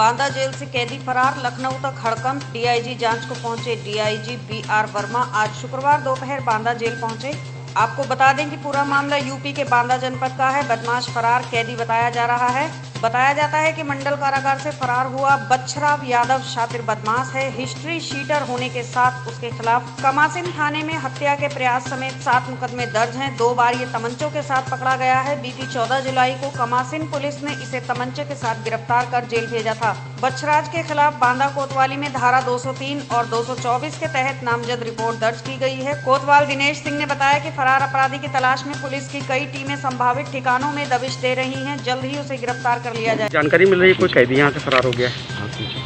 Banda jail से कैदी फरार, लखनऊ तक हड़कंप, डीआईजी जाँच को पहुँचे डीआईजी बी आर वर्मा। आज शुक्रवार दोपहर बांदा जेल पहुँचे। आपको बता दें कि पूरा मामला यूपी के बांदा जनपद का है। बदमाश फरार, कैदी बताया जा रहा है। बताया जाता है कि मंडल कारागार से फरार हुआ बच्छराव यादव शातिर बदमाश है। हिस्ट्री शीटर होने के साथ उसके खिलाफ कमासिन थाने में हत्या के प्रयास समेत सात मुकदमे दर्ज हैं। दो बार ये तमंचों के साथ पकड़ा गया है। बीती 14 जुलाई को कमासिन पुलिस ने इसे तमंचे के साथ गिरफ़्तार कर जेल भेजा था। बच्छराज के खिलाफ बांदा कोतवाली में धारा 203 और 224 के तहत नामजद रिपोर्ट दर्ज की गई है। कोतवाल दिनेश सिंह ने बताया कि फरार अपराधी की तलाश में पुलिस की कई टीमें संभावित ठिकानों में दबिश दे रही हैं। जल्द ही उसे गिरफ़्तार कर लिया जाए। जानकारी मिल रही है कोई कैदी यहाँ से फरार हो गया है?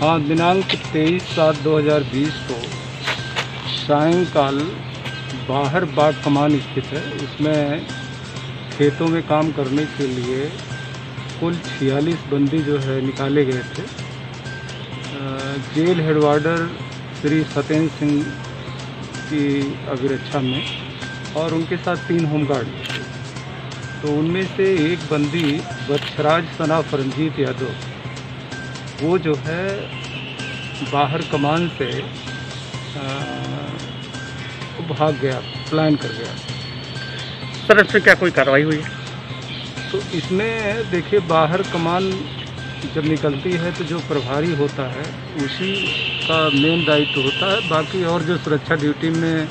हाँ दिनांक तेईस सात 2020 को सायंकाल बाहर बाग कमान स्थित है। उसमें खेतों में काम करने के लिए कुल छियालीस बंदी जो है निकाले गए थे। Jail head warder Shri Satyendra Singh की अभिरक्षा में और उनके साथ तीन होमगार्ड। तो उनमें से एक बंदी बच्छराज सनाफ रंजीत यादव। वो जो है बाहर कमान से वो भाग गया प्लान कर गया। सर इसमें क्या कोई कार्रवाई हुई है? तो इसमें देखिए बाहर कमान जब निकलती है तो जो प्रभारी होता है उसी का मेन दायित्व होता है। बाकी और जो सुरक्षा ड्यूटी में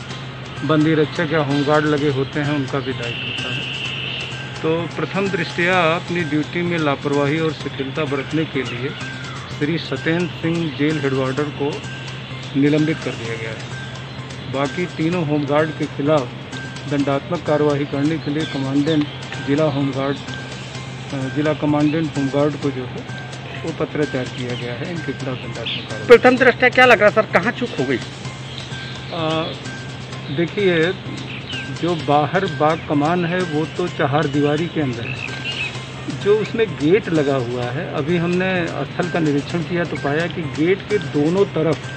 बंदी रक्षक या होमगार्ड लगे होते हैं उनका भी दायित्व होता है। तो प्रथम दृष्टया अपनी ड्यूटी में लापरवाही और शिथिलता बरतने के लिए Shri Satyendra Singh jail head warder को निलंबित कर दिया गया है। बाकी तीनों होमगार्ड के खिलाफ दंडात्मक कार्रवाई करने के लिए कमांडेंट जिला होमगार्ड जिला कमांडेंट होमगार्ड को जो है वो पत्राचार किया गया है। इनके खिलाफ दंडात्मक प्रथम दृष्टया क्या लग रहा सर? कहाँ चूक हो गई? देखिए जो बाहर बाग कमान है वो तो चार दीवारी के अंदर है। जो उसमें गेट लगा हुआ है अभी हमने स्थल का निरीक्षण किया तो पाया कि गेट के दोनों तरफ़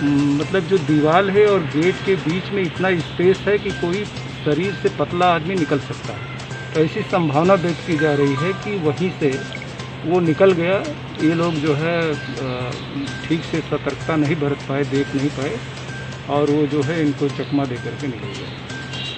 हम्म, मतलब जो दीवार है और गेट के बीच में इतना स्पेस है कि कोई शरीर से पतला आदमी निकल सकता है। तो ऐसी संभावना व्यक्त की जा रही है कि वहीं से वो निकल गया। ये लोग जो है ठीक से सतर्कता नहीं बरत पाए देख नहीं पाए और वो जो है इनको चकमा दे करके निकल गया